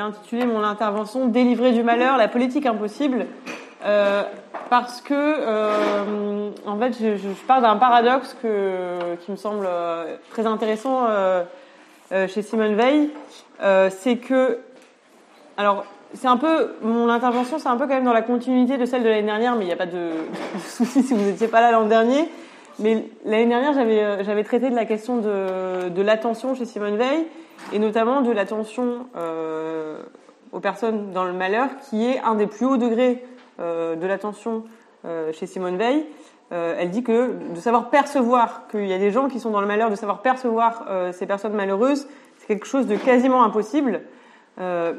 j'avais intitulé mon intervention Délivrer du malheur, la politique impossible, euh, parce que euh, en fait je, je pars d'un paradoxe qui me semble euh, très intéressant chez Simone Veil, c'est que alors c'est un peu mon intervention, c'est un peu quand même dans la continuité de celle de l'année dernière, mais il n'y a pas de, de souci si vous n'étiez pas là l'an dernier. Mais l'année dernière, j'avais j'avais traité de la question de, de l'attention chez Simone Veil et notamment de l'attention euh, aux personnes dans le malheur, qui est un des plus hauts degrés euh, de l'attention euh, chez Simone Veil. Elle dit que de savoir percevoir qu'il y a des gens qui sont dans le malheur, de savoir percevoir ces personnes malheureuses, c'est quelque chose de quasiment impossible,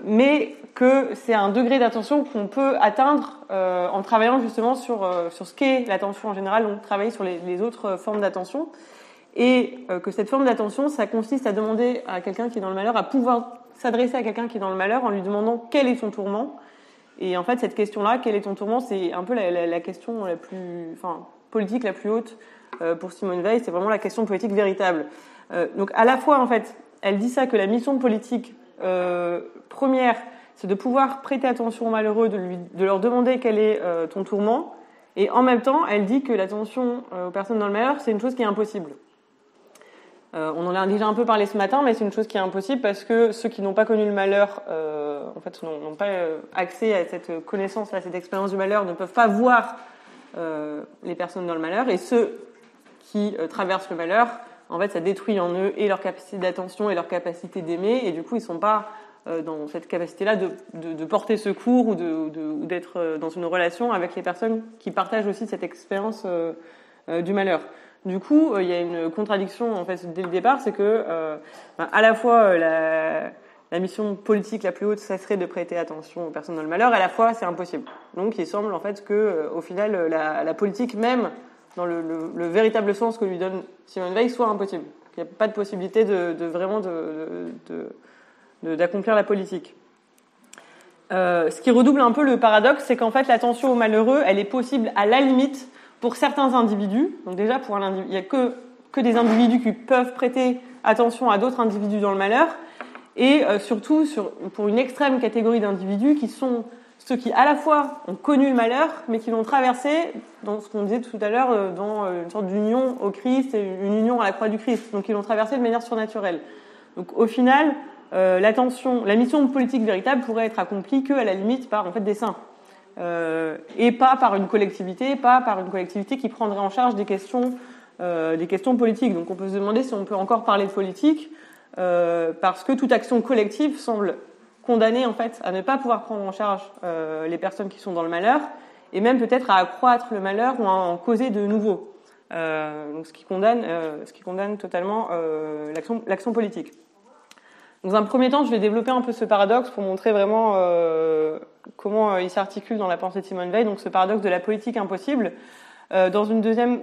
mais que c'est un degré d'attention qu'on peut atteindre en travaillant justement sur, sur ce qu'est l'attention en général, donc travailler sur les autres formes d'attention et que cette forme d'attention, ça consiste à demander à quelqu'un qui est dans le malheur, à pouvoir s'adresser à quelqu'un qui est dans le malheur en lui demandant quel est son tourment, et en fait, cette question-là, quel est ton tourment, c'est un peu la, la, la, question la plus, enfin, politique la plus haute euh, pour Simone Veil. C'est vraiment la question politique véritable. Euh, donc, à la fois, en fait, elle dit ça que la mission politique euh, première, c'est de pouvoir prêter attention aux malheureux, de, lui, de leur demander quel est euh, ton tourment. Et en même temps, elle dit que l'attention euh, aux personnes dans le malheur, c'est une chose qui est impossible. Euh, on en a déjà un peu parlé ce matin, mais c'est une chose qui est impossible parce que ceux qui n'ont pas connu le malheur, euh, en fait, n'ont pas euh, accès à cette connaissance, à cette expérience du malheur, ne peuvent pas voir euh, les personnes dans le malheur. Et ceux qui euh, traversent le malheur, en fait, ça détruit en eux et leur capacité d'attention et leur capacité d'aimer, et du coup, ils sont pas euh, dans cette capacité-là de, de, de, porter secours ou d'être dans une relation avec les personnes qui partagent aussi cette expérience du malheur. Du coup, euh, il y a une contradiction en fait dès le départ, c'est que euh, à la fois euh, la, la, mission politique la plus haute, ça serait de prêter attention aux personnes dans le malheur, à la fois c'est impossible. Donc, il semble en fait que, au final, la, la, politique même, dans le, le, le, véritable sens que lui donne Simone Veil, soit impossible. Il n'y a pas de possibilité de, de vraiment d'accomplir la politique. Euh, ce qui redouble un peu le paradoxe, c'est qu'en fait l'attention aux malheureux, elle est possible à la limite pour certains individus, donc déjà pour un il n'y a que, que des individus qui peuvent prêter attention à d'autres individus dans le malheur, et euh, surtout sur, pour une extrême catégorie d'individus qui sont ceux qui à la fois ont connu le malheur, mais qui l'ont traversé dans ce qu'on disait tout à l'heure, euh, dans euh, une sorte d'union au Christ et une union à la croix du Christ, donc ils l'ont traversé de manière surnaturelle. Donc au final, euh, l'attention, la mission politique véritable pourrait être accomplie que à la limite par en fait des saints euh, et pas par une collectivité, pas par une collectivité qui prendrait en charge des questions, euh, des questions politiques. Donc on peut se demander si on peut encore parler de politique, euh, parce que toute action collective semble condamnée en fait à ne pas pouvoir prendre en charge euh, les personnes qui sont dans le malheur, et même peut-être à accroître le malheur ou à en causer de nouveaux. Euh, donc ce qui condamne, euh, ce qui condamne totalement l'action politique. Dans un premier temps, je vais développer un peu ce paradoxe pour montrer vraiment euh, comment euh, il s'articule dans la pensée de Simone Veil, donc ce paradoxe de la politique impossible. Euh, dans une deuxième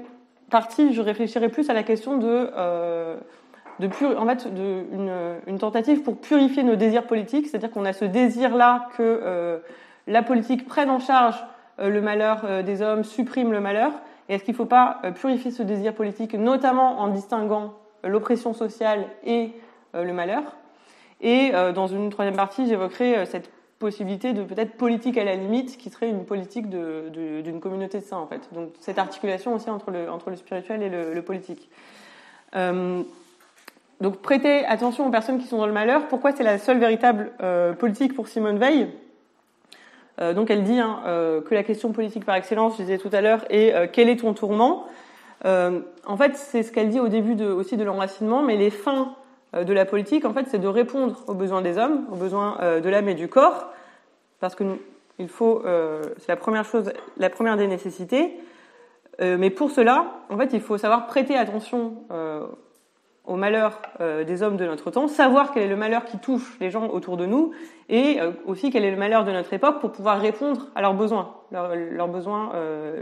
partie, je réfléchirai plus à la question de, euh, de pur, en fait, une, tentative pour purifier nos désirs politiques, c'est-à-dire qu'on a ce désir-là que la politique prenne en charge le malheur des hommes, supprime le malheur. Et est-ce qu'il ne faut pas purifier ce désir politique, notamment en distinguant l'oppression sociale et le malheur? Et dans une troisième partie, j'évoquerai cette possibilité de peut-être politique à la limite, qui serait une politique d'une communauté de saints, en fait. Donc cette articulation aussi entre le, entre le spirituel et le, politique. Euh, donc prêtez attention aux personnes qui sont dans le malheur. Pourquoi c'est la seule véritable euh, politique pour Simone Veil? Euh, Donc elle dit hein, que la question politique par excellence, je disais tout à l'heure, est quel est ton tourment? En fait, c'est ce qu'elle dit au début aussi de l'enracinement, mais les fins de la politique, en fait, c'est de répondre aux besoins des hommes, aux besoins euh, de l'âme et du corps, parce que il faut, euh, c'est la première chose, la première des nécessités. mais pour cela, en fait, il faut savoir prêter attention au malheur des hommes de notre temps, savoir quel est le malheur qui touche les gens autour de nous, et aussi quel est le malheur de notre époque pour pouvoir répondre à leurs besoins, leurs, besoins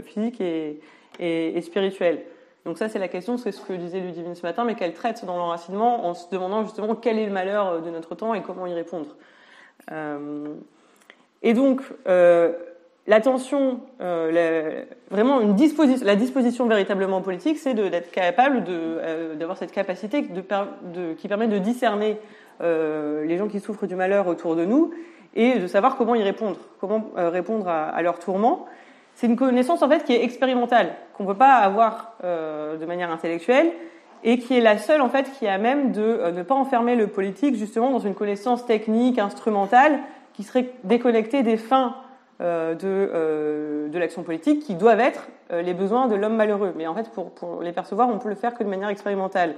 physiques et spirituels. Donc ça, c'est la question, c'est ce que disait Ludivine ce matin, mais qu'elle traite dans l'enracinement en se demandant justement quel est le malheur de notre temps et comment y répondre. Euh, et donc, euh, l'attention, euh, vraiment la disposition véritablement politique, c'est d'être capable d'avoir cette capacité qui permet de discerner les gens qui souffrent du malheur autour de nous et de savoir comment y répondre, comment répondre à leurs tourments. C'est une connaissance en fait qui est expérimentale, qu'on ne peut pas avoir de manière intellectuelle et qui est la seule en fait qui à même de ne pas enfermer le politique justement dans une connaissance technique, instrumentale, qui serait déconnectée des fins euh, de, euh, de l'action politique qui doivent être euh, les besoins de l'homme malheureux. Mais en fait, pour, pour, les percevoir, on peut le faire que de manière expérimentale.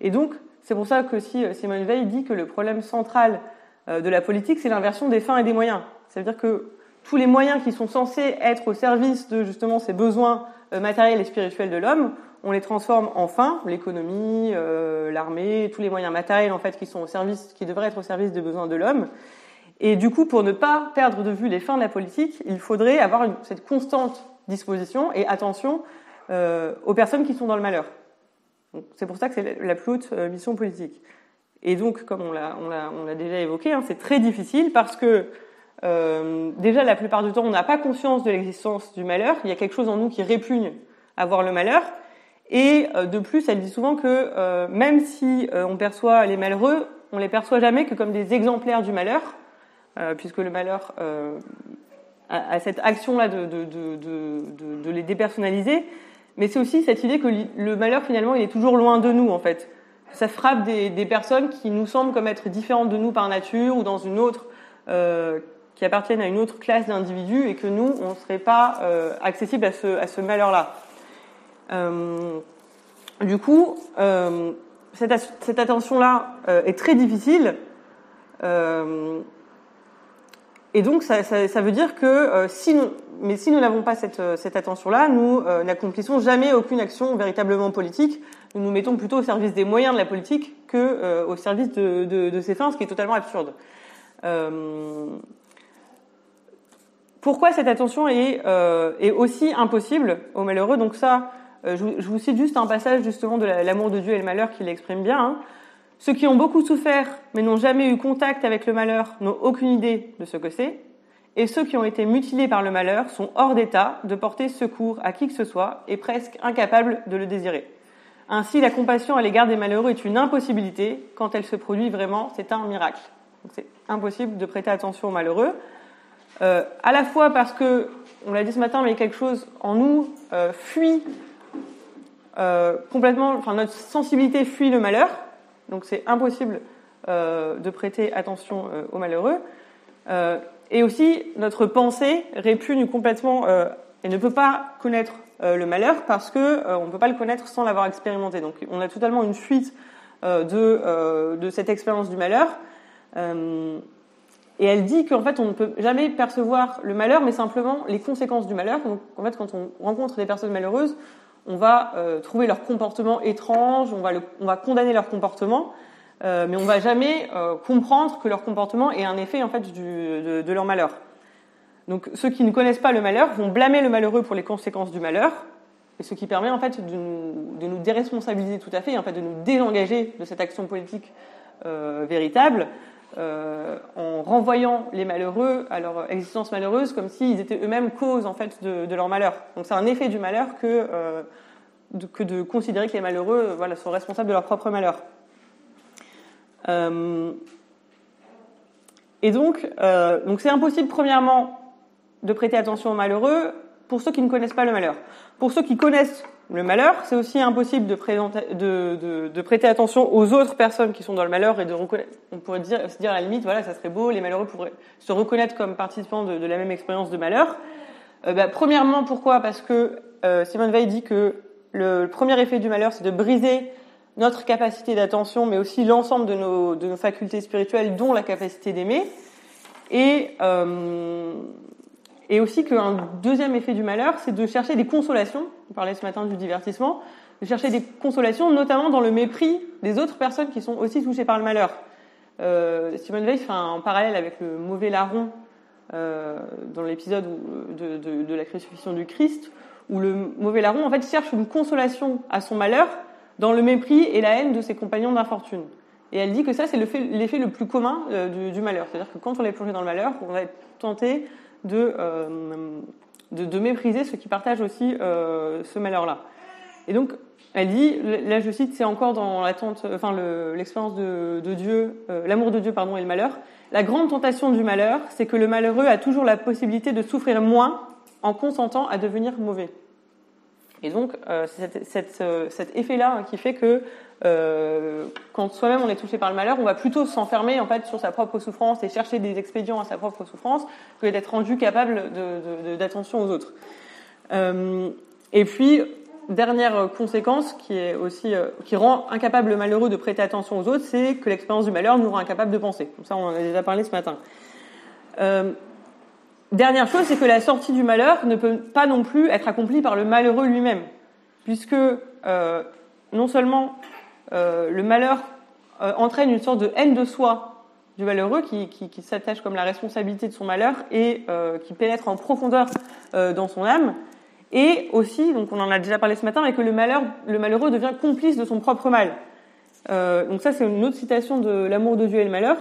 Et donc, c'est pour ça que si Simone Veil dit que le problème central de la politique, c'est l'inversion des fins et des moyens. C'est-à-dire que tous les moyens qui sont censés être au service de justement ces besoins matériels et spirituels de l'homme, on les transforme en fins, l'économie, l'armée, tous les moyens matériels en fait qui sont au service, qui devraient être au service des besoins de l'homme. Et du coup, pour ne pas perdre de vue les fins de la politique, il faudrait avoir une, cette constante disposition et attention euh, aux personnes qui sont dans le malheur. C'est pour ça que c'est la plus haute euh, mission politique. Et donc, comme on l'a déjà évoqué, hein, c'est très difficile parce que euh, déjà, la plupart du temps, on n'a pas conscience de l'existence du malheur. Il y a quelque chose en nous qui répugne à voir le malheur. Et euh, de plus, elle dit souvent que euh, même si on perçoit les malheureux, on les perçoit jamais que comme des exemplaires du malheur, euh, puisque le malheur euh, a, a, cette action-là de, de, de, de, les dépersonnaliser, mais c'est aussi cette idée que le malheur, finalement, il est toujours loin de nous, en fait. Ça frappe des, des personnes qui nous semblent comme être différentes de nous par nature ou dans une autre, euh, qui appartiennent à une autre classe d'individus et que nous, on ne serait pas euh, accessible à ce, à ce malheur-là. Euh, du coup, euh, cette, attention-là est très difficile. Et donc, ça, veut dire que si nous, mais si nous n'avons pas cette, attention-là, nous n'accomplissons jamais aucune action véritablement politique. Nous nous mettons plutôt au service des moyens de la politique que au service de, ses fins, ce qui est totalement absurde. Pourquoi cette attention est, est, aussi impossible aux malheureux Donc ça, je, je, vous cite juste un passage justement de l'amour de Dieu et le malheur qui l'exprime bien. Hein. Ceux qui ont beaucoup souffert mais n'ont jamais eu contact avec le malheur n'ont aucune idée de ce que c'est. Et ceux qui ont été mutilés par le malheur sont hors d'état de porter secours à qui que ce soit et presque incapables de le désirer. Ainsi, la compassion à l'égard des malheureux est une impossibilité. Quand elle se produit vraiment, c'est un miracle. C'est impossible de prêter attention aux malheureux. Euh, à la fois parce que, on l'a dit ce matin, mais quelque chose en nous euh, fuit euh, complètement, enfin notre sensibilité fuit le malheur, donc c'est impossible euh, de prêter attention euh, aux malheureux. Euh, et aussi, notre pensée répugne complètement et ne peut pas connaître le malheur parce que on ne peut pas le connaître sans l'avoir expérimenté. Donc on a totalement une fuite de, de cette expérience du malheur. Et elle dit qu'en fait, on ne peut jamais percevoir le malheur, mais simplement les conséquences du malheur. Donc, en fait, quand on rencontre des personnes malheureuses, on va euh, trouver leur comportement étrange, on va, le, on va condamner leur comportement, euh, mais on va jamais euh, comprendre que leur comportement est un effet en fait du, de, de, leur malheur. Donc ceux qui ne connaissent pas le malheur vont blâmer le malheureux pour les conséquences du malheur, et ce qui permet en fait de nous, de nous déresponsabiliser tout à fait, en fait de nous désengager de cette action politique euh, véritable, euh, en renvoyant les malheureux à leur existence malheureuse comme s'ils étaient eux-mêmes cause en fait de, leur malheur. Donc c'est un effet du malheur que, euh, de, que considérer que les malheureux euh, voilà, sont responsables de leur propre malheur. Et donc, donc c'est impossible premièrement de prêter attention aux malheureux pour ceux qui ne connaissent pas le malheur. Pour ceux qui connaissent le malheur, c'est aussi impossible de, de, de, de, prêter attention aux autres personnes qui sont dans le malheur et de reconnaître. On pourrait dire, se dire à la limite, voilà, ça serait beau, les malheureux pourraient se reconnaître comme participants de, la même expérience de malheur. Euh, bah, premièrement, pourquoi? Parce que euh, Simone Veil dit que le, le premier effet du malheur, c'est de briser notre capacité d'attention, mais aussi l'ensemble de nos, de nos facultés spirituelles, dont la capacité d'aimer. Et euh, et aussi qu'un deuxième effet du malheur, c'est de chercher des consolations. On parlait ce matin du divertissement, de chercher des consolations, notamment dans le mépris des autres personnes qui sont aussi touchées par le malheur. Euh, Simone Veil fait un parallèle avec le mauvais larron euh, dans l'épisode de, la crucifixion du Christ, où le mauvais larron en fait cherche une consolation à son malheur dans le mépris et la haine de ses compagnons d'infortune. Et elle dit que ça, c'est l'effet le, plus commun euh, du, malheur. C'est-à-dire que quand on est plongé dans le malheur, on va être tenté de, euh, de, de, mépriser ceux qui partagent aussi euh, ce malheur-là. Et donc, elle dit, là je cite, c'est encore dans l'attente, enfin l'expérience de, de, Dieu, euh, l'amour de Dieu pardon et le malheur. La grande tentation du malheur, c'est que le malheureux a toujours la possibilité de souffrir moins en consentant à devenir mauvais. Et donc euh, c'est euh, cet effet-là hein, qui fait que euh, quand soi-même on est touché par le malheur, on va plutôt s'enfermer en fait sur sa propre souffrance et chercher des expédients à sa propre souffrance que d'être rendu capable d'attention aux autres. Et puis dernière conséquence qui rend incapable le malheureux de prêter attention aux autres, c'est que l'expérience du malheur nous rend incapable de penser. Comme ça, on en a déjà parlé ce matin. Euh, dernière chose, c'est que la sortie du malheur ne peut pas non plus être accomplie par le malheureux lui-même, puisque euh, non seulement euh, le malheur euh, entraîne une sorte de haine de soi du malheureux qui, qui, qui s'attache comme la responsabilité de son malheur et euh, qui pénètre en profondeur dans son âme. Et aussi, donc on en a déjà parlé ce matin, mais que le, malheur, le malheureux devient complice de son propre mal. donc ça, c'est une autre citation de l'amour de Dieu et le malheur.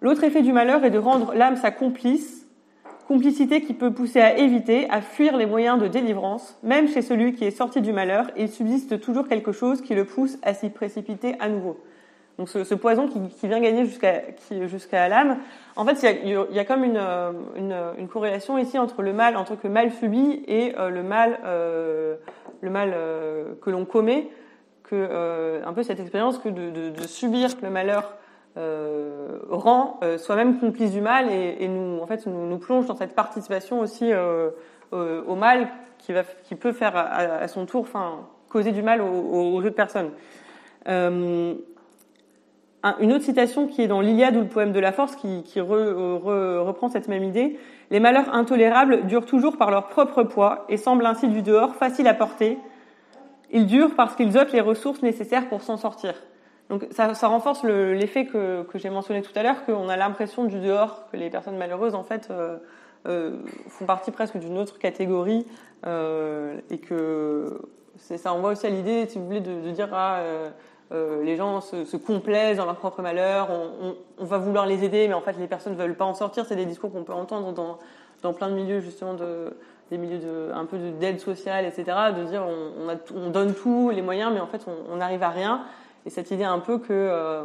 L'autre effet du malheur est de rendre l'âme sa complice, complicité qui peut pousser à éviter, à fuir les moyens de délivrance. Même chez celui qui est sorti du malheur, il subsiste toujours quelque chose qui le pousse à s'y précipiter à nouveau. Donc ce, poison qui, vient gagner jusqu'à jusqu'à l'âme, en fait, il y a, y comme une, une, une, corrélation ici entre le mal en tant que mal subi et euh, le mal, euh, le mal euh, que l'on commet, que euh, un peu cette expérience que de subir le malheur euh, rend euh, soi-même complice du mal et, nous, en fait, nous, nous, plonge dans cette participation aussi euh, au mal qui, peut faire à, son tour, enfin, causer du mal aux, aux autres personnes. Une autre citation qui est dans l'Iliade ou le poème de la force qui, qui re, re, reprend cette même idée. Les malheurs intolérables durent toujours par leur propre poids et semblent ainsi du dehors faciles à porter. Ils durent parce qu'ils ôtent les ressources nécessaires pour s'en sortir. Donc ça, ça renforce l'effet que, que j'ai mentionné tout à l'heure, qu'on a l'impression du dehors, que les personnes malheureuses en fait euh, euh, font partie presque d'une autre catégorie euh, et que ça envoie aussi à l'idée, si vous voulez, de, de dire ah, euh, euh, les gens se, se, complaisent dans leur propre malheur, on, on, on, va vouloir les aider, mais en fait les personnes ne veulent pas en sortir. C'est des discours qu'on peut entendre dans, dans plein de milieux justement de des milieux de un peu d'aide sociale, etc. De dire on, on, a, on donne tout, les moyens, mais en fait on n'arrive à rien et cette idée un peu que, euh,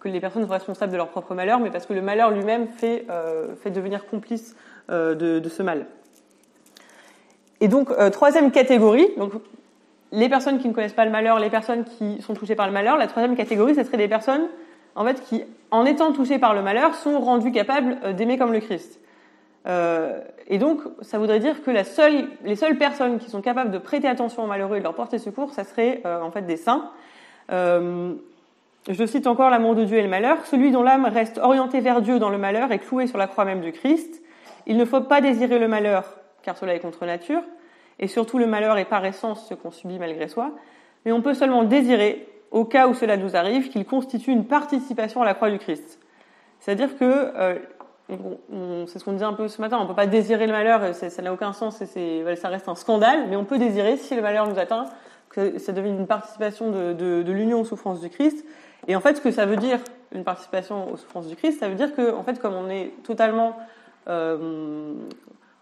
que les personnes sont responsables de leur propre malheur, mais parce que le malheur lui-même fait, euh, devenir complice euh, de, ce mal. Et donc, troisième catégorie, donc les personnes qui ne connaissent pas le malheur, les personnes qui sont touchées par le malheur, la troisième catégorie, ce serait des personnes en fait, qui, en étant touchées par le malheur, sont rendues capables d'aimer comme le Christ. Et donc, ça voudrait dire que la seule, les seules personnes qui sont capables de prêter attention aux malheureux et de leur porter secours, ça serait en fait des saints. Euh, je cite encore l'amour de Dieu et le malheur. Celui dont l'âme reste orientée vers Dieu dans le malheur est cloué sur la croix même du Christ. Il ne faut pas désirer le malheur, car cela est contre nature, et surtout le malheur est par essence ce qu'on subit malgré soi, mais on peut seulement désirer, au cas où cela nous arrive, qu'il constitue une participation à la croix du Christ. C'est-à-dire que, euh, c'est ce qu'on disait un peu ce matin, on ne peut pas désirer le malheur, ça n'a aucun sens, et ça reste un scandale, mais on peut désirer, si le malheur nous atteint, ça devient une participation de, de, l'union aux souffrances du Christ. Et en fait, ce que ça veut dire, une participation aux souffrances du Christ, ça veut dire que, en fait, comme on est totalement, euh,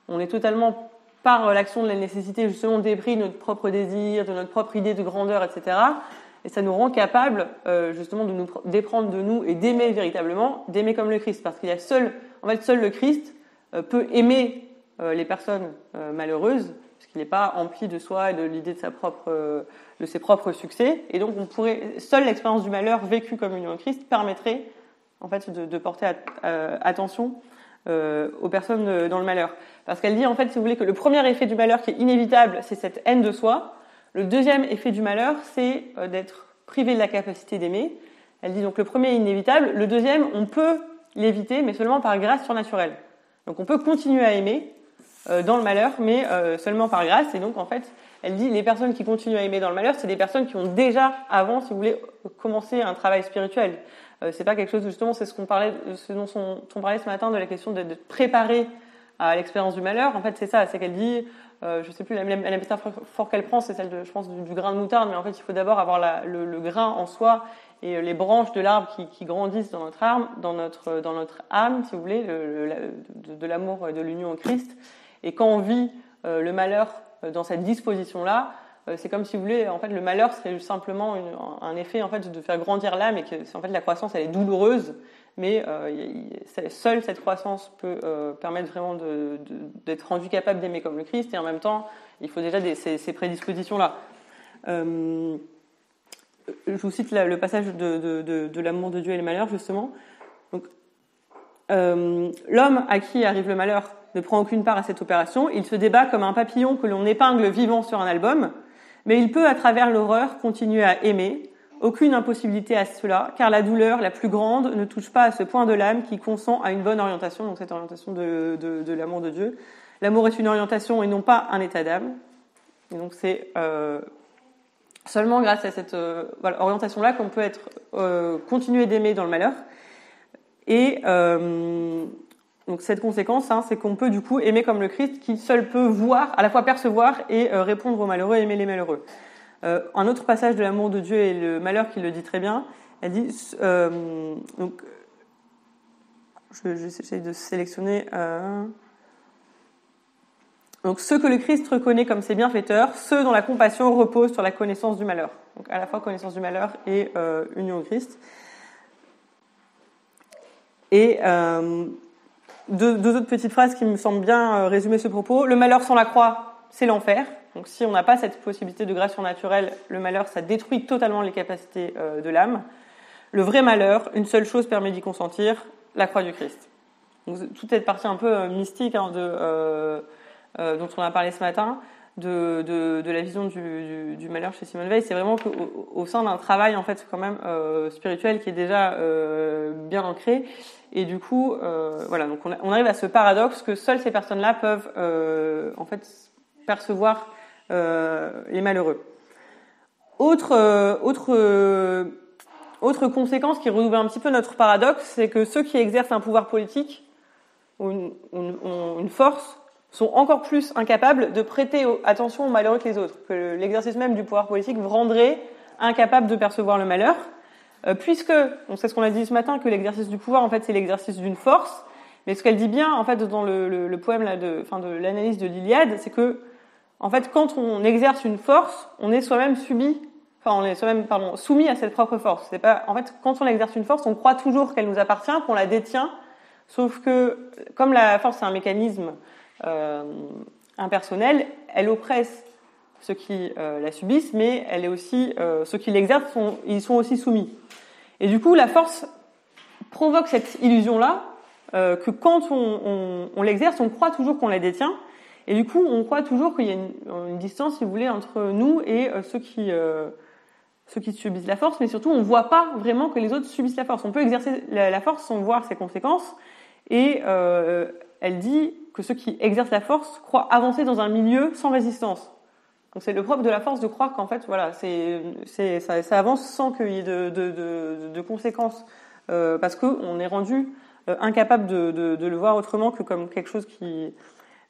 on est totalement par l'action de la nécessité justement dépris de notre propre désir, de notre propre idée de grandeur, etc. Et ça nous rend capable euh, justement de nous déprendre de nous et d'aimer véritablement, d'aimer comme le Christ, parce qu'il y a seul, en fait, seul le Christ euh, peut aimer les personnes euh, malheureuses qu'il n'est pas empli de soi et de l'idée de sa propre, euh, de ses propres succès. Et donc, on pourrait, seule l'expérience du malheur vécue comme union au Christ permettrait, en fait, de, de porter euh, attention euh, aux personnes dans le malheur. Parce qu'elle dit, en fait, si vous voulez, que le premier effet du malheur qui est inévitable, c'est cette haine de soi. Le deuxième effet du malheur, c'est euh, d'être privé de la capacité d'aimer. Elle dit donc le premier est inévitable. Le deuxième, on peut l'éviter, mais seulement par grâce surnaturelle. Donc on peut continuer à aimer, euh, dans le malheur, mais euh, seulement par grâce. Et donc, en fait, elle dit les personnes qui continuent à aimer dans le malheur, c'est des personnes qui ont déjà, avant, si vous voulez, commencé un travail spirituel. Euh, c'est pas quelque chose, justement, c'est ce qu'on parlait, ce dont on, parlait ce matin de la question de, de préparer à l'expérience du malheur. En fait, c'est ça, c'est qu'elle dit, euh, je sais plus la, la, la métaphore qu'elle prend, c'est celle de, je pense, du, grain de moutarde, mais en fait, il faut d'abord avoir le, grain en soi et les branches de l'arbre qui, grandissent dans notre âme, dans notre, dans notre âme, si vous voulez, le, le, de, l'amour et de l'union au Christ. Et quand on vit euh, le malheur euh, dans cette disposition-là, c'est comme si vous voulez, en fait, le malheur serait simplement un effet en fait de faire grandir l'âme et que en fait la croissance elle est douloureuse, mais seule cette croissance peut permettre vraiment d'être rendu capable d'aimer comme le Christ et en même temps il faut déjà ces, prédispositions là. je vous cite le passage de, l'amour de Dieu et le malheur justement. Donc, l'homme à qui arrive le malheur ne prend aucune part à cette opération. Il se débat comme un papillon que l'on épingle vivant sur un album, mais il peut, à travers l'horreur, continuer à aimer. Aucune impossibilité à cela, car la douleur la plus grande ne touche pas à ce point de l'âme qui consent à une bonne orientation, donc cette orientation de, de, l'amour de Dieu. L'amour est une orientation et non pas un état d'âme. Donc c'est euh, seulement grâce à cette euh, orientation-là qu'on peut être euh, continuer d'aimer dans le malheur. Et euh, donc cette conséquence, hein, c'est qu'on peut du coup aimer comme le Christ, qui seul peut voir, à la fois percevoir et euh, répondre aux malheureux, aimer les malheureux. Euh, un autre passage de l'amour de Dieu et le malheur qui le dit très bien. Elle dit, euh, donc, j'essaie de sélectionner. Euh, donc ceux que le Christ reconnaît comme ses bienfaiteurs, ceux dont la compassion repose sur la connaissance du malheur. Donc à la fois connaissance du malheur et union au Christ. Et deux, autres petites phrases qui me semblent bien euh, résumer ce propos. Le malheur sans la croix, c'est l'enfer. Donc si on n'a pas cette possibilité de grâce surnaturelle, le malheur, ça détruit totalement les capacités euh, de l'âme. Le vrai malheur, une seule chose permet d'y consentir, la croix du Christ. Donc, toute cette partie un peu euh, mystique hein, dont on a parlé ce matin, de, de, la vision du, du, malheur chez Simone Veil, c'est vraiment qu'au au sein d'un travail en fait quand même spirituel qui est déjà bien ancré. Et du coup, euh, voilà, donc on, arrive à ce paradoxe que seules ces personnes-là peuvent euh, en fait percevoir euh, les malheureux. Autre, euh, autre, euh, autre conséquence qui redouble un petit peu notre paradoxe, c'est que ceux qui exercent un pouvoir politique ou une, une, force sont encore plus incapables de prêter attention aux malheureux que les autres. Que l'exercice même du pouvoir politique rendrait incapable de percevoir le malheur. Euh, puisque, on sait ce qu'on a dit ce matin, que l'exercice du pouvoir, en fait, c'est l'exercice d'une force, mais ce qu'elle dit bien, en fait, dans le, le, le poème là, de, enfin, de l'analyse de l'Iliade, c'est que, en fait, quand on exerce une force, on est soi-même subi, enfin, on est soi-même, pardon, soumis à cette propre force. C'est pas, en fait, quand on exerce une force, on croit toujours qu'elle nous appartient, qu'on la détient, sauf que, comme la force c'est un mécanisme euh, impersonnel, elle oppresse ceux qui euh, la subissent, mais elle est aussi, euh, ceux qui l'exercent, sont, ils sont aussi soumis. Et du coup, la force provoque cette illusion-là, que quand on, l'exerce, on croit toujours qu'on la détient, et du coup, on croit toujours qu'il y a une, distance, si vous voulez, entre nous et ceux qui ceux qui subissent la force, mais surtout, on voit pas vraiment que les autres subissent la force. On peut exercer la force sans voir ses conséquences, et elle dit que ceux qui exercent la force croient avancer dans un milieu sans résistance. Donc c'est le propre de la force de croire qu'en fait, voilà, c'est, ça, ça, avance sans qu'il y ait de, de, de, de conséquences, euh, parce qu'on est rendu euh, incapable de, de, le voir autrement que comme quelque chose qui,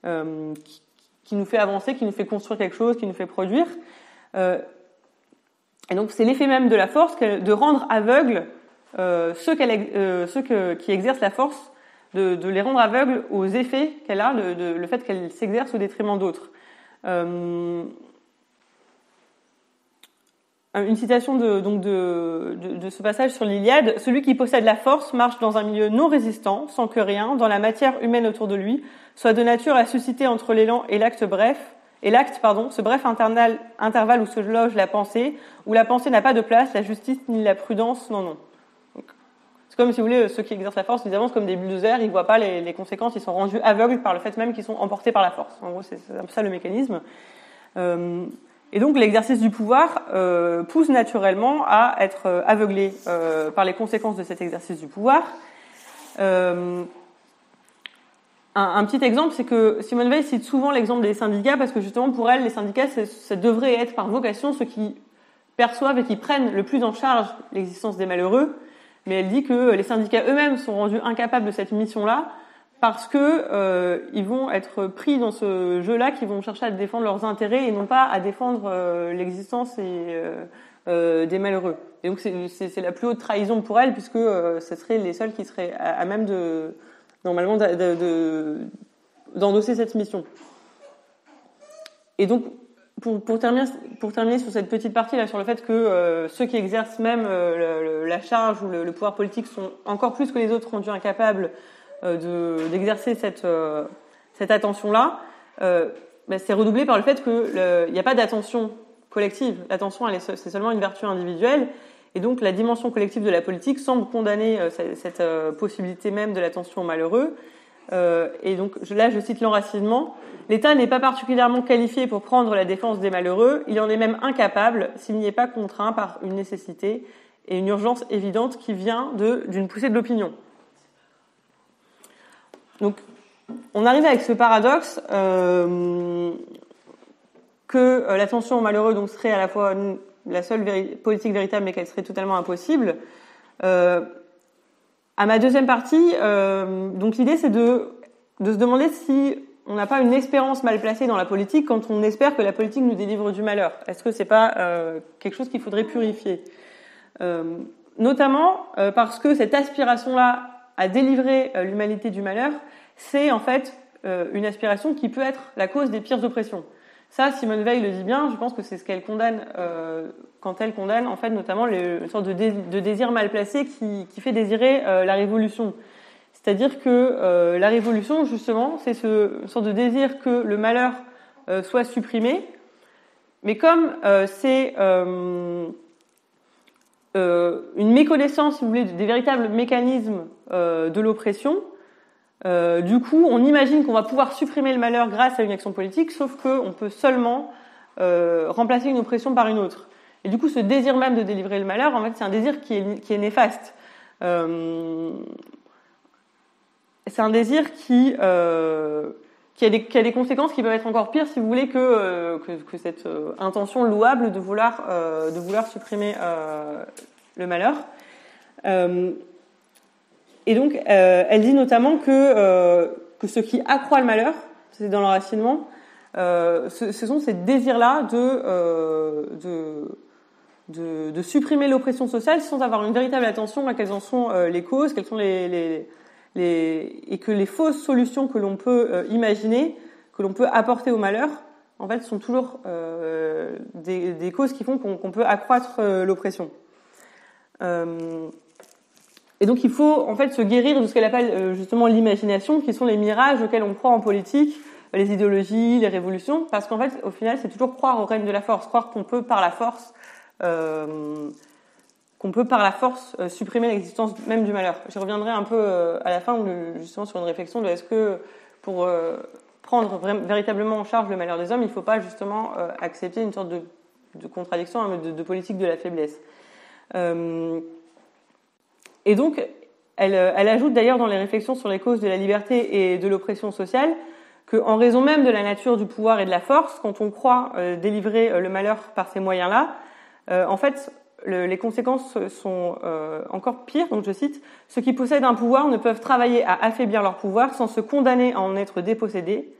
euh, qui, qui, nous fait avancer, qui nous fait construire quelque chose, qui nous fait produire. Euh, et donc c'est l'effet même de la force de rendre aveugles euh, ceux, qu'elle, ceux que, qui exercent la force, de, de, les rendre aveugles aux effets qu'elle a, le, le fait qu'elle s'exerce au détriment d'autres. Euh, une citation de, de, de, de, ce passage sur l'Iliade. Celui qui possède la force marche dans un milieu non résistant, sans que rien, dans la matière humaine autour de lui, soit de nature à susciter entre l'élan et l'acte bref, et l'acte, pardon, ce bref intervalle, intervalle où se loge la pensée, où la pensée n'a pas de place, la justice ni la prudence non non. C'est comme si vous voulez, ceux qui exercent la force, ils avancent comme des bulldozers, ils voient pas les, conséquences, ils sont rendus aveugles par le fait même qu'ils sont emportés par la force. En gros, c'est un peu ça le mécanisme. Euh, et donc l'exercice du pouvoir euh, pousse naturellement à être euh, aveuglé euh, par les conséquences de cet exercice du pouvoir. Euh, un, petit exemple, c'est que Simone Veil cite souvent l'exemple des syndicats parce que justement pour elle, les syndicats, ça devrait être par vocation ceux qui perçoivent et qui prennent le plus en charge l'existence des malheureux. Mais elle dit que les syndicats eux-mêmes sont rendus incapables de cette mission-là parce que euh, ils vont être pris dans ce jeu-là, qui vont chercher à défendre leurs intérêts et non pas à défendre euh, l'existence euh, euh des malheureux. Et donc c'est la plus haute trahison pour elles, puisque euh, ce seraient les seuls qui seraient à, même de normalement d'endosser de, cette mission. Et donc pour, pour, terminer, pour terminer sur cette petite partie là sur le fait que euh, ceux qui exercent même euh, la charge ou le, pouvoir politique sont encore plus que les autres rendus incapables euh, d'exercer cette, cette attention là, ben, c'est redoublé par le fait qu'il n'y a pas d'attention collective. L'attention, c'est seulement une vertu individuelle. Et donc la dimension collective de la politique semble condamner cette, cette possibilité même de l'attention aux malheureux. Et donc là, je cite l'enracinement. L'État n'est pas particulièrement qualifié pour prendre la défense des malheureux, il en est même incapable s'il n'y est pas contraint par une nécessité et une urgence évidente qui vient d'une poussée de l'opinion. Donc, on arrive avec ce paradoxe euh, que euh, l'attention aux malheureux donc, serait à la fois la seule politique véritable, mais qu'elle serait totalement impossible. Euh, à ma deuxième partie, donc l'idée c'est de, de se demander si on n'a pas une espérance mal placée dans la politique quand on espère que la politique nous délivre du malheur Est-ce que c'est pas euh, quelque chose qu'il faudrait purifier? Euh, Notamment euh, parce que cette aspiration-là à délivrer l'humanité du malheur, c'est en fait une aspiration qui peut être la cause des pires oppressions. Ça, Simone Veil le dit bien. Je pense que c'est ce qu'elle condamne quand elle condamne en fait notamment une sorte de, désir mal placé qui, qui fait désirer la révolution. C'est-à-dire que euh, la révolution, justement, c'est ce une de désir que le malheur euh, soit supprimé. Mais comme euh, c'est une méconnaissance, si vous voulez, des véritables mécanismes de l'oppression, du coup, on imagine qu'on va pouvoir supprimer le malheur grâce à une action politique, sauf qu'on peut seulement remplacer une oppression par une autre. Et du coup, ce désir même de délivrer le malheur, en fait, c'est un désir qui est, qui est néfaste c'est un désir qui, euh, qui, a des, qui, a des, conséquences qui peuvent être encore pires, si vous voulez, que, euh, que, que, cette euh, intention louable de vouloir, euh, de vouloir supprimer euh, le malheur. Et donc, elle dit notamment que, que ce qui accroît le malheur, c'est dans l'enracinement, ce, ce, sont ces désirs-là de, de de, de, supprimer l'oppression sociale sans avoir une véritable attention à quelles en sont les causes, quelles sont les, les, et que les fausses solutions que l'on peut euh, imaginer, que l'on peut apporter au malheur, en fait, sont toujours euh, des, des, causes qui font qu'on peut accroître euh, l'oppression. Et donc, il faut en fait se guérir de ce qu'elle appelle justement l'imagination, qui sont les mirages auxquels on croit en politique, les idéologies, les révolutions, parce qu'en fait, au final, c'est toujours croire au règne de la force, croire qu'on peut par la force qu'on peut par la force euh, supprimer l'existence même du malheur. Je reviendrai un peu euh, à la fin justement sur une réflexion de est-ce que pour euh, prendre véritablement en charge le malheur des hommes, il ne faut pas justement accepter une sorte de, de contradiction, hein, de, de, politique de la faiblesse. Et donc, elle, elle ajoute d'ailleurs dans les réflexions sur les causes de la liberté et de l'oppression sociale qu'en raison même de la nature du pouvoir et de la force, quand on croit délivrer le malheur par ces moyens-là, en fait, les conséquences sont euh, encore pires. Donc je cite ceux qui possèdent un pouvoir ne peuvent travailler à affaiblir leur pouvoir sans se condamner à en être dépossédés.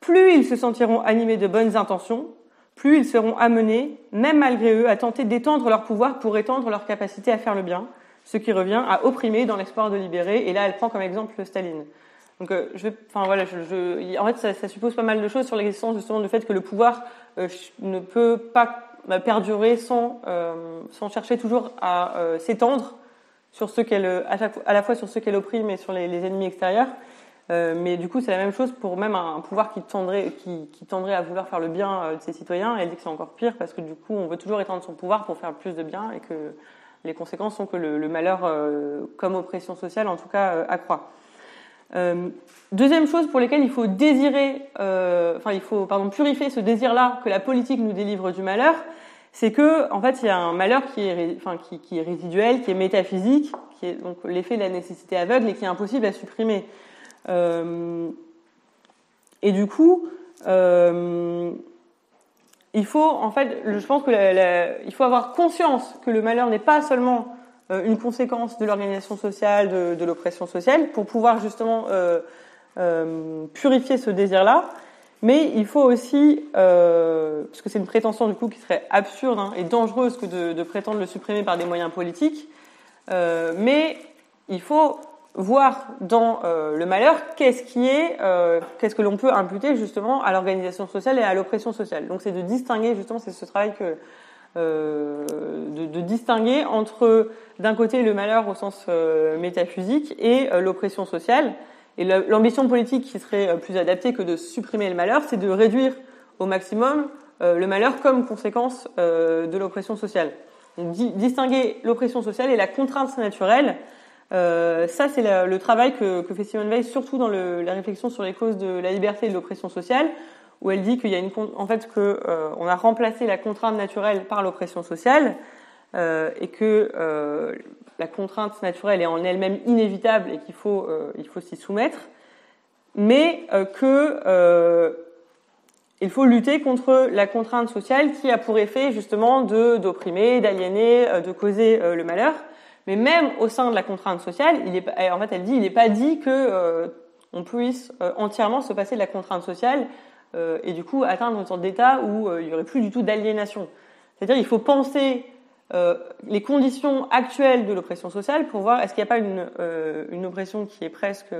Plus ils se sentiront animés de bonnes intentions, plus ils seront amenés, même malgré eux, à tenter d'étendre leur pouvoir pour étendre leur capacité à faire le bien, ce qui revient à opprimer dans l'espoir de libérer. Et là, elle prend comme exemple Staline. Donc, euh, je vais, enfin voilà, je, je, en fait, ça, ça, suppose pas mal de choses sur l'existence justement du fait que le pouvoir euh, ne peut pas perdurer sans, euh, sans chercher toujours à euh, s'étendre sur ce qu'elle, à, à la fois sur ce qu'elle opprime et sur les, les ennemis extérieurs. Euh, mais du coup, c'est la même chose pour même un, pouvoir qui tendrait, qui, qui, tendrait à vouloir faire le bien de ses citoyens. elle dit que c'est encore pire parce que du coup, on veut toujours étendre son pouvoir pour faire plus de bien et que les conséquences sont que le, le malheur, comme oppression sociale, en tout cas, accroît. Euh, deuxième chose pour laquelle il faut désirer, euh, enfin il faut pardon purifier ce désir-là que la politique nous délivre du malheur, c'est que en fait il y a un malheur qui est, enfin qui, qui est résiduel, qui est métaphysique, qui est donc l'effet de la nécessité aveugle et qui est impossible à supprimer. Euh, et du coup, euh, il faut en fait, je pense que la, la, il faut avoir conscience que le malheur n'est pas seulement euh, une conséquence de l'organisation sociale, de, de l'oppression sociale, pour pouvoir justement euh, euh, purifier ce désir-là. Mais il faut aussi, euh, parce que c'est une prétention du coup qui serait absurde hein, et dangereuse que de, de, prétendre le supprimer par des moyens politiques, mais il faut voir dans le malheur qu'est-ce qui est, qu'est-ce que l'on peut imputer justement à l'organisation sociale et à l'oppression sociale. Donc c'est de distinguer justement, c'est ce travail que de, de, distinguer entre d'un côté le malheur au sens métaphysique et l'oppression sociale. Et l'ambition politique qui serait plus adaptée que de supprimer le malheur, c'est de réduire au maximum le malheur comme conséquence de l'oppression sociale. Donc, distinguer l'oppression sociale et la contrainte naturelle, euh, ça c'est le travail que, fait Simone Veil, surtout dans le, la réflexion sur les causes de la liberté et de l'oppression sociale, où elle dit qu'il y a une, en fait que euh, on a remplacé la contrainte naturelle par l'oppression sociale euh, et que euh, la contrainte naturelle est en elle-même inévitable et qu'il faut il faut s'y soumettre, mais que il faut lutter contre la contrainte sociale qui a pour effet justement de d'opprimer, d'aliéner, de causer le malheur. Mais même au sein de la contrainte sociale, il est, en fait, elle dit, il n'est pas dit que euh, on puisse entièrement se passer de la contrainte sociale et du coup atteindre une sorte d'état où il y aurait plus du tout d'aliénation. C'est-à-dire, il faut penser les conditions actuelles de l'oppression sociale pour voir est-ce qu'il n'y a pas une, une oppression qui est presque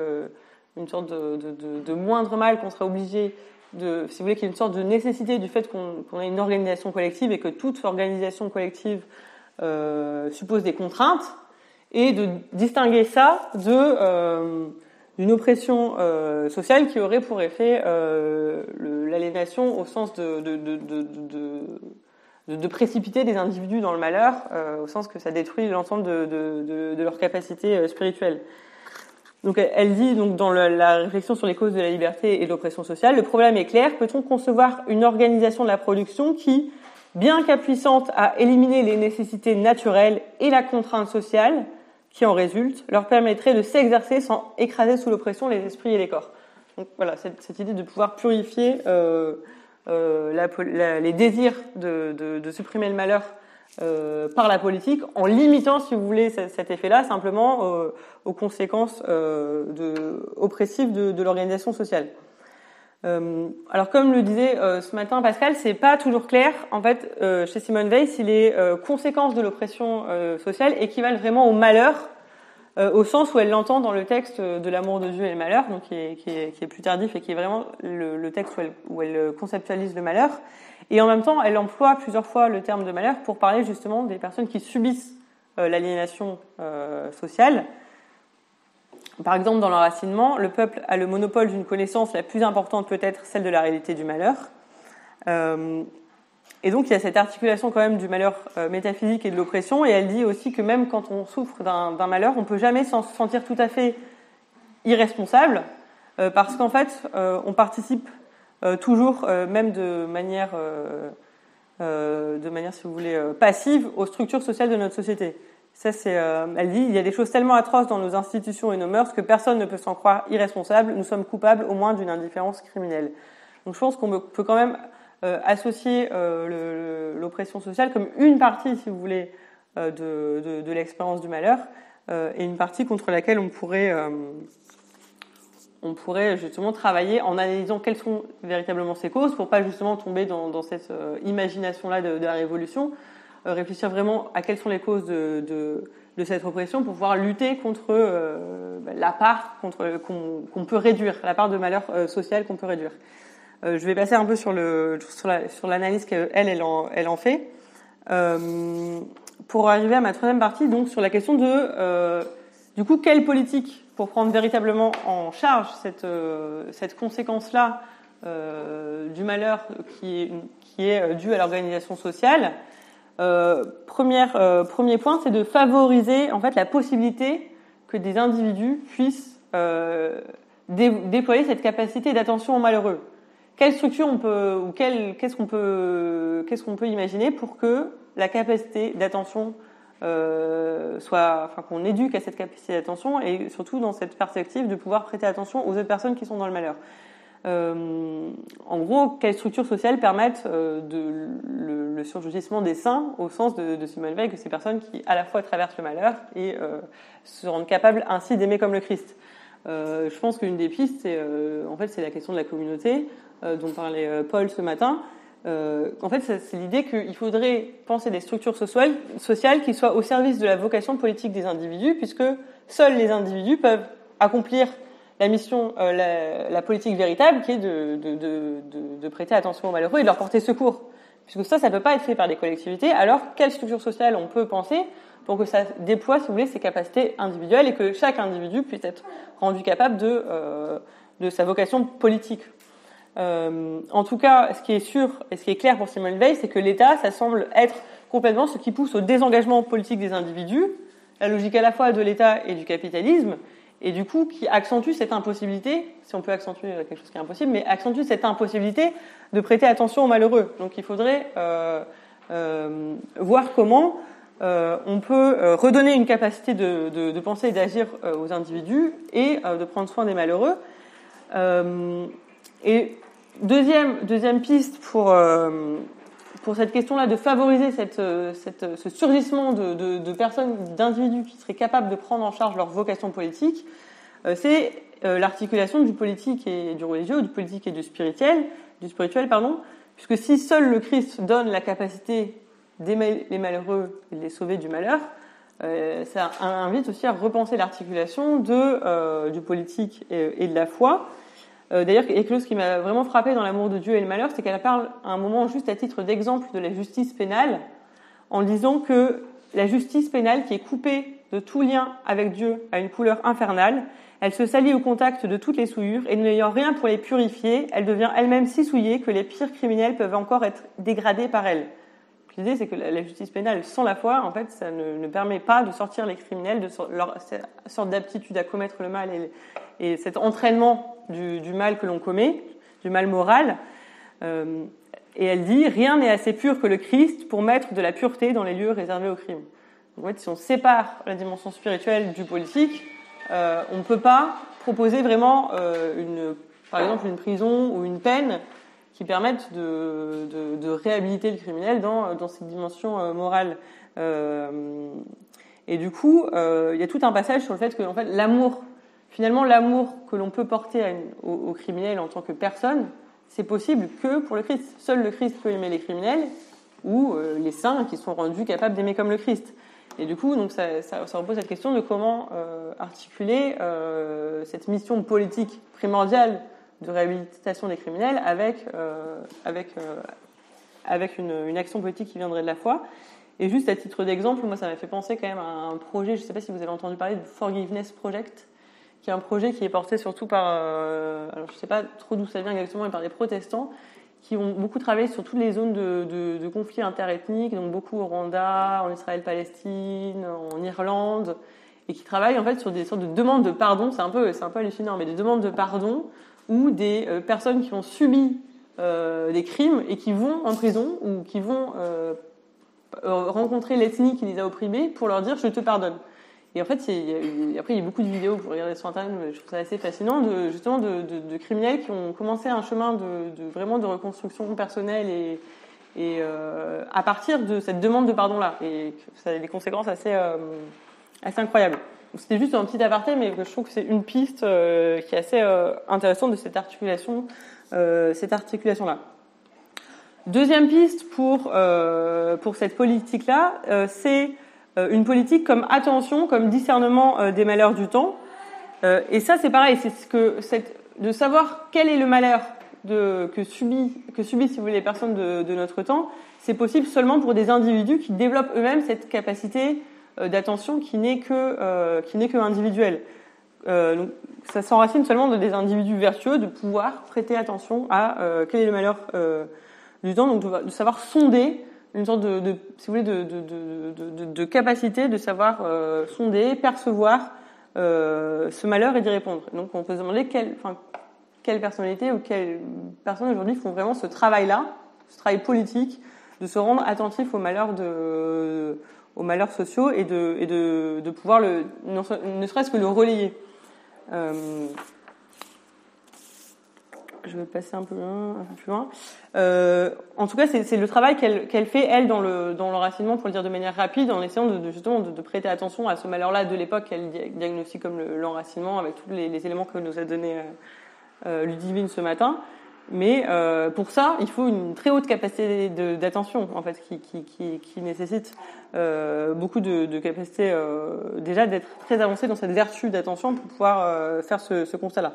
une sorte de moindre mal qu'on serait obligé de, si vous voulez, qu'il y ait une sorte de nécessité du fait qu'on ait une organisation collective et que toute organisation collective euh, suppose des contraintes, et de distinguer ça de euh, d'une oppression euh, sociale qui aurait pour effet l'aliénation au sens de, de, de, de, de précipiter des individus dans le malheur, au sens que ça détruit l'ensemble de, leur capacité spirituelle. Donc elle dit donc dans la réflexion sur les causes de la liberté et de l'oppression sociale, le problème est clair, peut-on concevoir une organisation de la production qui, bien qu'appuissante à éliminer les nécessités naturelles et la contrainte sociale qui en résulte, leur permettrait de s'exercer sans écraser sous l'oppression les esprits et les corps. Donc voilà, cette, idée de pouvoir purifier euh, euh, les désirs de, supprimer le malheur euh, par la politique en limitant, si vous voulez, cet effet-là simplement euh, aux conséquences euh, oppressives de l'organisation sociale. Euh, alors, comme le disait ce matin Pascal, c'est pas toujours clair, en fait, chez Simone Veil, si les conséquences de l'oppression sociale équivalent vraiment au malheur, au sens où elle l'entend dans le texte de l'amour de Dieu et le malheur, donc qui est, qui est, qui est plus tardif et qui est vraiment le, le texte où elle, où elle conceptualise le malheur. Et en même temps, elle emploie plusieurs fois le terme de malheur pour parler justement des personnes qui subissent euh, l'aliénation euh, sociale. Par exemple, dans l'enracinement, le peuple a le monopole d'une connaissance la plus importante peut-être celle de la réalité du malheur. Euh, et donc, il y a cette articulation quand même du malheur euh, métaphysique et de l'oppression. Et elle dit aussi que même quand on souffre d'un malheur, on peut jamais s'en sentir tout à fait irresponsable, euh, parce qu'en fait, on participe toujours, même de manière, de manière, si vous voulez, passive, aux structures sociales de notre société. Ça, c'est, elle dit, il y a des choses tellement atroces dans nos institutions et nos mœurs que personne ne peut s'en croire irresponsable. Nous sommes coupables au moins d'une indifférence criminelle. Donc, je pense qu'on peut quand même associer l'oppression sociale comme une partie, si vous voulez, de, de, de l'expérience du malheur et une partie contre laquelle on pourrait on pourrait justement travailler en analysant quelles sont véritablement ces causes pour pas justement tomber dans, dans cette euh, imagination-là de, de, la révolution, euh, réfléchir vraiment à quelles sont les causes de, de, de cette oppression pour pouvoir lutter contre euh, bah, la part contre qu'on peut réduire, la part de malheur euh, social qu'on peut réduire. je vais passer un peu sur le sur l'analyse qu'elle elle en, elle en fait pour arriver à ma troisième partie donc sur la question de du coup quelle politique pour prendre véritablement en charge cette, euh, cette conséquence-là euh, du malheur qui est, qui est euh, dû à l'organisation sociale, euh, première, euh, premier point, c'est de favoriser en fait la possibilité que des individus puissent dé déployer cette capacité d'attention aux malheureux. Quelle structure on peut ou qu'est-ce qu'on peut qu'est-ce qu'on peut imaginer pour que la capacité d'attention euh, soit, enfin, qu'on éduque à cette capacité d'attention et surtout dans cette perspective de pouvoir prêter attention aux autres personnes qui sont dans le malheur. Euh, en gros, quelles structures sociales permettent euh, de, le, le, des saints au sens de, de Simone que ces personnes qui à la fois traversent le malheur et euh, se rendent capables ainsi d'aimer comme le Christ. Euh, je pense qu'une des pistes, c'est en fait c'est la question de la communauté dont parlait Paul ce matin. en fait, c'est l'idée qu'il faudrait penser des structures sociales qui soient au service de la vocation politique des individus, puisque seuls les individus peuvent accomplir la mission, la, la, politique véritable, qui est de, prêter attention aux malheureux et de leur porter secours. Puisque ça, ça ne peut pas être fait par des collectivités. Alors, quelle structure sociale on peut penser pour que ça déploie, si vous voulez, ses capacités individuelles et que chaque individu puisse être rendu capable de, euh, sa vocation politique? Euh, en tout cas, ce qui est sûr et ce qui est clair pour Simone Veil, c'est que l'État, ça semble être complètement ce qui pousse au désengagement politique des individus, la logique à la fois de l'État et du capitalisme, et du coup qui accentue cette impossibilité, si on peut accentuer quelque chose qui est impossible, mais accentue cette impossibilité de prêter attention aux malheureux. Donc il faudrait euh, euh, voir comment euh, on peut euh, redonner une capacité de, de, de penser et d'agir euh, aux individus et de prendre soin des malheureux. et deuxième, deuxième piste pour, pour cette question-là de favoriser cette, cette, ce surgissement de, de, de personnes, d'individus qui seraient capables de prendre en charge leur vocation politique, c'est l'articulation du politique et du religieux, du politique et du spirituel, du spirituel, pardon, puisque si seul le Christ donne la capacité d'aimer les malheureux et de les sauver du malheur, euh, ça invite aussi à repenser l'articulation de euh, du politique et, de la foi. Euh, D'ailleurs, quelque chose qui m'a vraiment frappé dans l'amour de Dieu et le malheur, c'est qu'elle parle à un moment juste à titre d'exemple de la justice pénale, en disant que la justice pénale qui est coupée de tout lien avec Dieu a une couleur infernale, elle se salit au contact de toutes les souillures et n'ayant rien pour les purifier, elle devient elle-même si souillée que les pires criminels peuvent encore être dégradés par elle. L'idée, c'est que la justice pénale sans la foi, en fait, ça ne, permet pas de sortir les criminels de leur sorte d'aptitude à commettre le mal et, et cet entraînement du, du, mal que l'on commet, du mal moral. Euh, et elle dit rien n'est assez pur que le Christ pour mettre de la pureté dans les lieux réservés au crime. En fait, si on sépare la dimension spirituelle du politique, euh, on ne peut pas proposer vraiment euh, une, par exemple, une prison ou une peine qui permettent de, de, de, réhabiliter le criminel dans, dans cette dimension euh, morale. Euh, et du coup, euh, il y a tout un passage sur le fait que en fait, l'amour, finalement, l'amour que l'on peut porter au, au, criminel en tant que personne, c'est possible que pour le Christ. Seul le Christ peut aimer les criminels ou les saints qui sont rendus capables d'aimer comme le Christ. Et du coup, donc ça, ça, ça repose cette question de comment euh, articuler euh, cette mission politique primordiale de réhabilitation des criminels avec, euh, avec, euh, avec une, action politique qui viendrait de la foi. Et juste à titre d'exemple, moi ça m'a fait penser quand même à un projet, je ne sais pas si vous avez entendu parler de Forgiveness Project, qui est un projet qui est porté surtout par, euh, alors je ne sais pas trop d'où ça vient exactement, mais par des protestants qui ont beaucoup travaillé sur toutes les zones de, de, de conflits interethniques, donc beaucoup au Rwanda, en Israël-Palestine, en Irlande, et qui travaillent en fait sur des sortes de demandes de pardon, c'est un peu, c'est un peu hallucinant, mais des demandes de pardon ou des euh, personnes qui ont subi euh, des crimes et qui vont en prison ou qui vont euh, rencontrer l'ethnie qui les a opprimés pour leur dire je te pardonne. Et en fait, il y a, après, il y a beaucoup de vidéos, vous regardez sur Internet, je trouve ça assez fascinant, de, justement de, criminels qui ont commencé un chemin de, vraiment de reconstruction personnelle et, à partir de cette demande de pardon-là. Et ça a des conséquences assez, assez incroyables. C'était juste un petit aparté, mais je trouve que c'est une piste euh, qui est assez euh, intéressante de cette articulation, euh, cette articulation-là. Deuxième piste pour pour cette politique-là, c'est une politique comme attention, comme discernement des malheurs du temps. et ça, c'est pareil, c'est ce que cette, de savoir quel est le malheur de, que subit que subissent si vous voulez les personnes de, de notre temps, c'est possible seulement pour des individus qui développent eux-mêmes cette capacité d'attention qui n'est que euh, qui n'est que individuelle. Euh, donc, ça s'enracine seulement de des individus vertueux de pouvoir prêter attention à euh, quel est le malheur euh, du temps, donc de, savoir sonder une sorte de, de si vous voulez, de, de, de capacité de savoir euh, sonder, percevoir ce malheur et d'y répondre. Donc on peut se demander quelle, enfin, quelle personnalité ou quelles personnes aujourd'hui font vraiment ce travail-là, ce travail politique, de se rendre attentif au malheur de aux malheurs sociaux et de, de, pouvoir le, ne serait-ce que le relayer. Euh, je vais passer un peu, plus loin. Euh, en tout cas, c'est le travail qu'elle qu fait, elle, dans le dans l'enracinement, pour le dire de manière rapide, en essayant de, justement de, prêter attention à ce malheur-là de l'époque qu'elle diagnostique comme l'enracinement, avec tous les, les, éléments que nous a donné euh, Ludivine ce matin Mais euh, pour ça, il faut une très haute capacité d'attention, en fait, qui, qui, qui, qui nécessite euh, beaucoup de, de capacité euh, déjà d'être très avancé dans cette vertu d'attention pour pouvoir euh, faire ce, ce constat-là.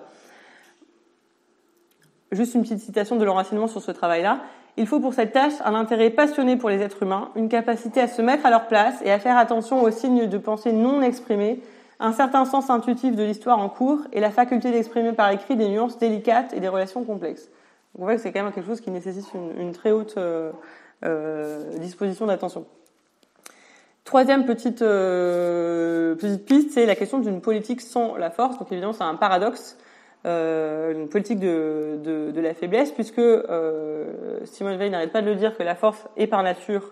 Juste une petite citation de l'enracinement sur ce travail-là. Il faut pour cette tâche un intérêt passionné pour les êtres humains, une capacité à se mettre à leur place et à faire attention aux signes de pensée non exprimés, un certain sens intuitif de l'histoire en cours et la faculté d'exprimer par écrit des nuances délicates et des relations complexes. Donc on voit que c'est quand même quelque chose qui nécessite une, très haute euh, euh, disposition d'attention. Troisième petite, euh, petite piste, c'est la question d'une politique sans la force. Donc évidemment, c'est un paradoxe une politique de, la faiblesse, puisque Simone Veil n'arrête pas de le dire que la force est par nature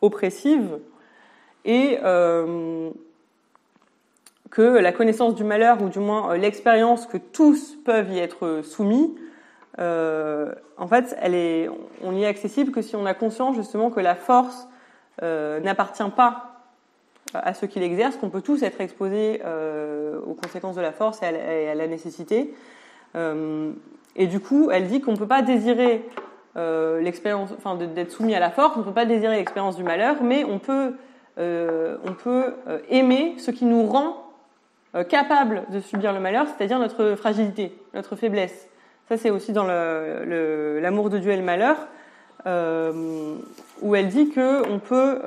oppressive et que la connaissance du malheur, ou du moins euh, l'expérience que tous peuvent y être soumis, euh, en fait, elle est, on y est accessible que si on a conscience justement que la force n'appartient pas à ceux qui l'exercent, qu'on peut tous être exposés euh, aux conséquences de la force et à la, nécessité. Euh, et du coup, elle dit qu'on ne peut pas désirer euh, l'expérience, enfin d'être soumis à la force, on ne peut pas désirer l'expérience du malheur, mais on peut, euh, on peut euh, aimer ce qui nous rend euh, capable de subir le malheur, c'est-à-dire notre fragilité, notre faiblesse. Ça, c'est aussi dans l'amour de Dieu et le malheur, où elle dit que on peut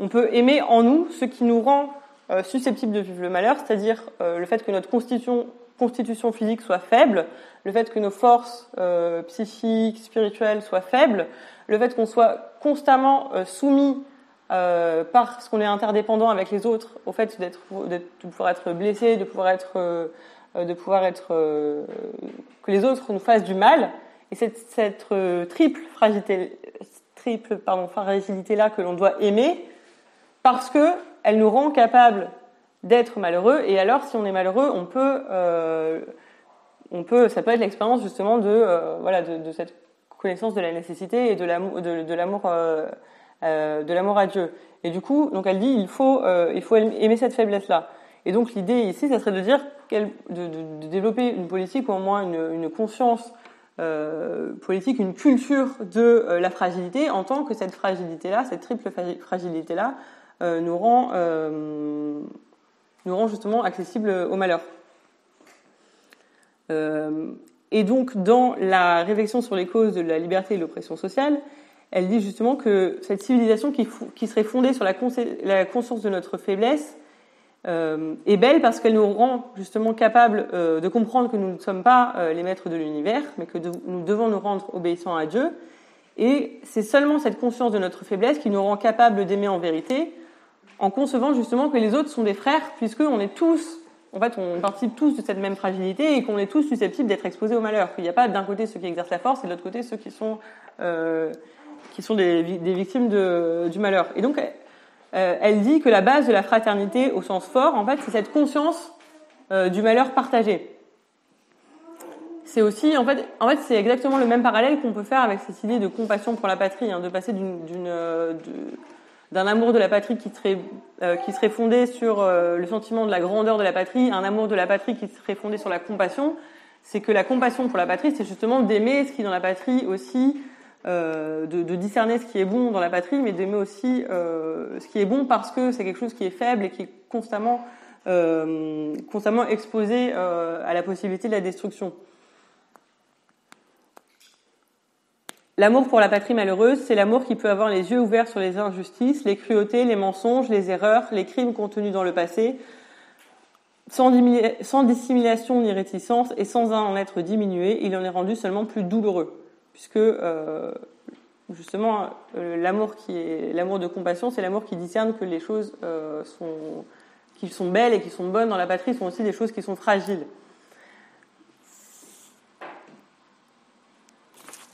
on peut aimer en nous ce qui nous rend euh, susceptibles de vivre le malheur, c'est-à-dire euh, le fait que notre constitution, constitution, physique soit faible, le fait que nos forces euh, psychiques, spirituelles soient faibles, le fait qu'on soit constamment euh, soumis euh, parce qu'on est interdépendant avec les autres au fait d'être, de pouvoir être blessé, de pouvoir être, de pouvoir être que les autres nous fassent du mal, et cette, cette triple fragilité, triple pardon fragilité là que l'on doit aimer parce que elle nous rend capable d'être malheureux. Et alors, si on est malheureux, on peut, euh, on peut, ça peut être l'expérience justement de, euh, voilà, de, cette connaissance de la nécessité et de l'amour, euh, euh, de l'amour à Dieu. Et du coup, donc elle dit, il faut, euh, il faut aimer cette faiblesse-là. Et donc l'idée ici, ça serait de dire de, de, développer une politique ou au moins une, une conscience euh, politique, une culture de euh, la fragilité, en tant que cette fragilité-là, cette triple fragilité-là, euh, nous, rend, euh, nous rend justement accessible au malheur. Euh, et donc, dans la réflexion sur les causes de la liberté et l'oppression sociale, elle dit justement que cette civilisation qui, serait fondée sur la, conscience de notre faiblesse euh, est belle parce qu'elle nous rend justement capables euh, de comprendre que nous ne sommes pas euh, les maîtres de l'univers, mais que nous devons nous rendre obéissants à Dieu. Et c'est seulement cette conscience de notre faiblesse qui nous rend capables d'aimer en vérité, en concevant justement que les autres sont des frères, puisqu'on est tous, en fait, on participe tous de cette même fragilité et qu'on est tous susceptibles d'être exposés au malheur. Qu'il n'y a pas d'un côté ceux qui exercent la force et de l'autre côté ceux qui sont, euh, qui sont des, victimes du malheur. Et donc, euh, elle dit que la base de la fraternité, au sens fort, en fait, c'est cette conscience euh, du malheur partagé. C'est aussi, en fait, en fait, c'est exactement le même parallèle qu'on peut faire avec cette idée de compassion pour la patrie, hein, de passer euh, d'un amour de la patrie qui serait, qui serait fondé sur le sentiment de la grandeur de la patrie, un amour de la patrie qui serait fondé sur la compassion, c'est que la compassion pour la patrie, c'est justement d'aimer ce qui est dans la patrie aussi, euh, de, discerner ce qui est bon dans la patrie, mais d'aimer aussi euh, ce qui est bon parce que c'est quelque chose qui est faible et qui est constamment, euh, exposé à la possibilité de la destruction. L'amour pour la patrie malheureuse, c'est l'amour qui peut avoir les yeux ouverts sur les injustices, les cruautés, les mensonges, les erreurs, les crimes contenus dans le passé, sans dissimulation ni réticence et sans en être diminué, il en est rendu seulement plus douloureux, puisque euh, justement l'amour qui est l'amour de compassion, c'est l'amour qui discerne que les choses euh, sont qui sont belles et qui sont bonnes dans la patrie sont aussi des choses qui sont fragiles.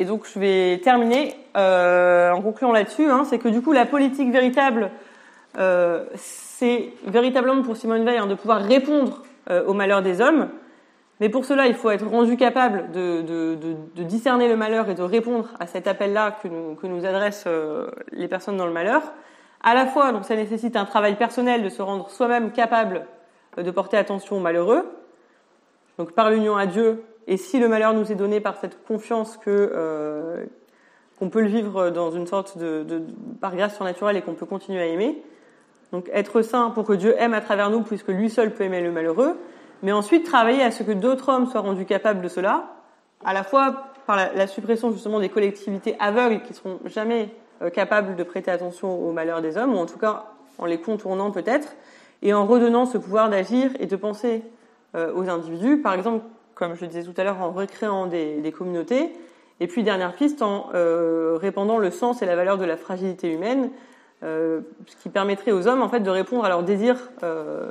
Et donc je vais terminer euh, en concluant là-dessus, hein, c'est que du coup la politique véritable, euh, c'est véritablement pour Simone Veil hein, de pouvoir répondre aux malheurs des hommes, mais pour cela il faut être rendu capable de, de, de, de discerner le malheur et de répondre à cet appel-là que nous, que nous adressent euh, les personnes dans le malheur. À la fois, donc ça nécessite un travail personnel de se rendre soi-même capable euh, de porter attention aux malheureux, donc par l'union à Dieu Et si le malheur nous est donné par cette confiance que qu'on peut le vivre dans une sorte de, de par grâce surnaturelle et qu'on peut continuer à aimer, donc être saint pour que Dieu aime à travers nous, puisque lui seul peut aimer le malheureux, mais ensuite travailler à ce que d'autres hommes soient rendus capables de cela, à la fois par la, suppression justement des collectivités aveugles qui seront jamais euh, capables de prêter attention aux malheurs des hommes, ou en tout cas en les contournant peut-être, et en redonnant ce pouvoir d'agir et de penser euh, aux individus, par exemple, comme je le disais tout à l'heure, en recréant des, communautés, et puis dernière piste, en euh, répandant le sens et la valeur de la fragilité humaine, ce qui permettrait aux hommes en fait de répondre à leurs désirs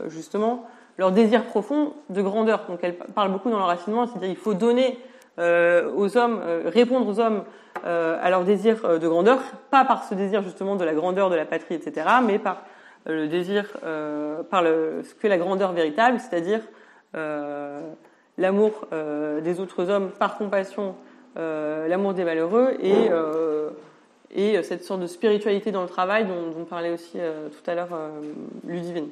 justement leur désir profond de grandeur. Donc elle parle beaucoup dans l'enracinement, c'est-à-dire il faut donner euh, aux hommes, répondre aux hommes à leur désir de grandeur, pas par ce désir justement de la grandeur de la patrie, etc., mais par le désir, par le, ce que la grandeur véritable, c'est-à-dire l'amour des autres hommes par compassion, l'amour des malheureux et et euh, cette sorte de spiritualité dans le travail dont, parlait aussi euh, tout à l'heure euh, Ludivine.